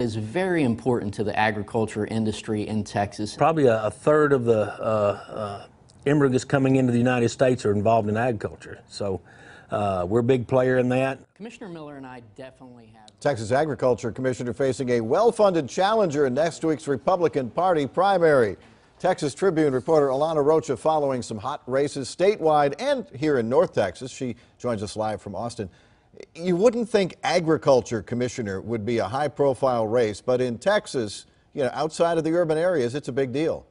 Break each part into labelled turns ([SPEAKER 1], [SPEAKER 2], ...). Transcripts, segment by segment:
[SPEAKER 1] is very important to the agriculture industry in Texas.
[SPEAKER 2] Probably a, a third of the uh, uh, immigrants coming into the United States are involved in agriculture. So uh, we're a big player in that.
[SPEAKER 1] Commissioner Miller and I definitely have.
[SPEAKER 3] Texas Agriculture Commissioner facing a well-funded challenger in next week's Republican Party primary. Texas Tribune reporter Alana Rocha following some hot races statewide and here in North Texas. She joins us live from Austin. You wouldn't think agriculture commissioner would be a high profile race, but in Texas, you know, outside of the urban areas, it's a big deal.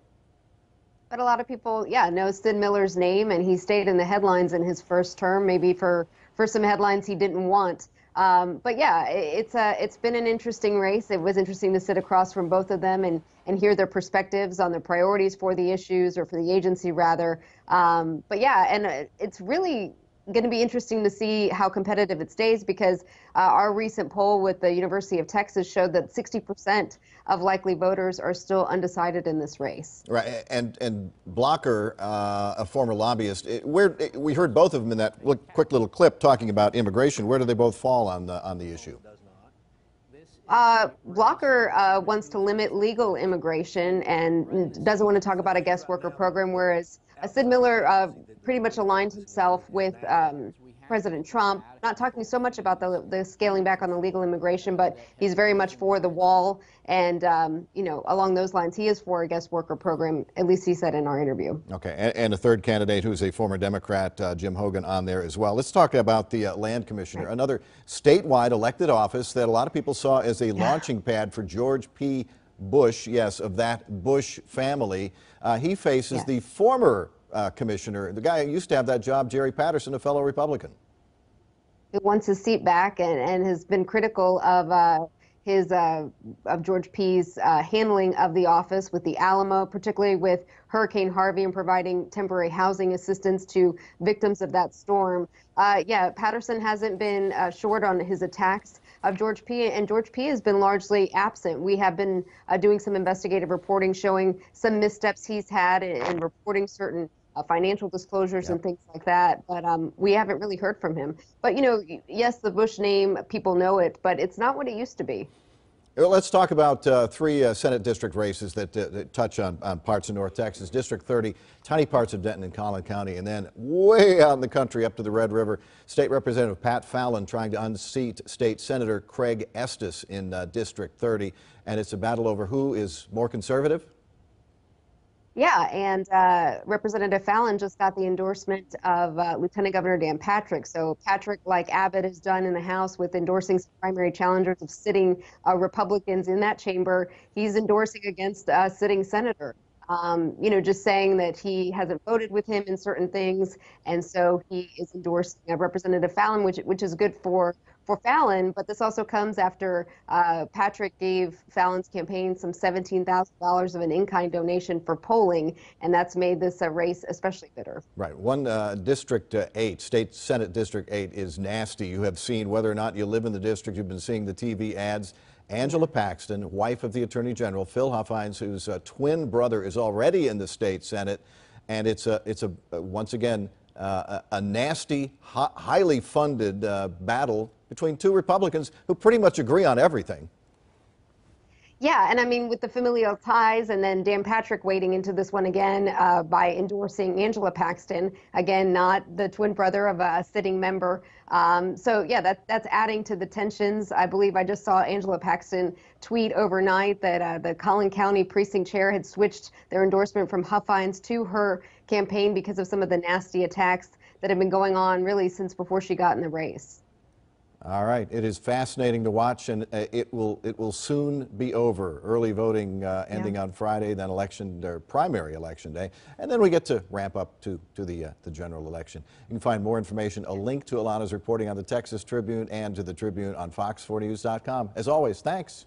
[SPEAKER 4] But a lot of people, yeah, know Sid Miller's name, and he stayed in the headlines in his first term, maybe for, for some headlines he didn't want. Um, but yeah, it's a, it's been an interesting race. It was interesting to sit across from both of them and, and hear their perspectives on their priorities for the issues or for the agency rather. Um, but yeah, and it's really going to be interesting to see how competitive it stays because uh, our recent poll with the University of Texas showed that 60% of likely voters are still undecided in this race.
[SPEAKER 3] Right, and and Blocker, uh, a former lobbyist, where we heard both of them in that quick little clip talking about immigration. Where do they both fall on the on the issue?
[SPEAKER 4] Uh, Blocker uh, wants to limit legal immigration and doesn't want to talk about a guest worker program, whereas Sid Miller uh, pretty much aligned himself with um, President Trump, not talking so much about the, the scaling back on the legal immigration, but he's very much for the wall. And, um, you know, along those lines, he is for a guest worker program, at least he said in our interview.
[SPEAKER 3] Okay. And, and a third candidate who's a former Democrat, uh, Jim Hogan, on there as well. Let's talk about the uh, land commissioner, right. another statewide elected office that a lot of people saw as a yeah. launching pad for George P. Bush, yes, of that Bush family. Uh, he faces yes. the former uh, commissioner, the guy who used to have that job, Jerry Patterson, a fellow Republican
[SPEAKER 4] who wants his seat back and, and has been critical of uh, his uh, of George P.'s uh, handling of the office with the Alamo, particularly with Hurricane Harvey and providing temporary housing assistance to victims of that storm. Uh, yeah, Patterson hasn't been uh, short on his attacks of George P. And George P. has been largely absent. We have been uh, doing some investigative reporting showing some missteps he's had in, in reporting certain uh, financial disclosures yep. and things like that. But um, we haven't really heard from him. But, you know, yes, the Bush name, people know it, but it's not what it used to be.
[SPEAKER 3] Let's talk about uh, three uh, Senate district races that, uh, that touch on, on, parts of North Texas. District 30, tiny parts of Denton and Collin County, and then way out in the country up to the Red River, State Representative Pat Fallon trying to unseat State Senator Craig Estes in uh, District 30. And it's a battle over who is more conservative?
[SPEAKER 4] Yeah, and uh, Representative Fallon just got the endorsement of uh, Lieutenant Governor Dan Patrick. So Patrick, like Abbott has done in the House with endorsing primary challengers of sitting uh, Republicans in that chamber, he's endorsing against a sitting senator. Um, you know, just saying that he hasn't voted with him in certain things, and so he is endorsing Representative Fallon, which which is good for for Fallon, but this also comes after uh, Patrick gave Fallon's campaign some $17,000 of an in-kind donation for polling, and that's made this a race especially bitter.
[SPEAKER 3] Right. One uh, District uh, 8, State Senate District 8 is nasty. You have seen, whether or not you live in the district, you've been seeing the TV ads. Angela Paxton, wife of the Attorney General, Phil Huffines, whose uh, twin brother is already in the state Senate, and it's a, it's a once again, uh, a, a, nasty, highly funded uh, battle between two Republicans who pretty much agree on everything.
[SPEAKER 4] Yeah, and I mean, with the familial ties, and then Dan Patrick wading into this one again uh, by endorsing Angela Paxton, again, not the twin brother of a sitting member. Um, so, yeah, that, that's adding to the tensions. I believe I just saw Angela Paxton tweet overnight that uh, the Collin County precinct chair had switched their endorsement from Huffines to her campaign because of some of the nasty attacks that have been going on really since before she got in the race.
[SPEAKER 3] All right, it is fascinating to watch, and uh, it will it will soon be over. Early voting uh, ending yeah. on Friday, then election or primary election day, and then we get to ramp up to to the uh, the general election. You can find more information, a link to Alana's reporting on the Texas Tribune and to the Tribune on Fox4News.com. As always, thanks.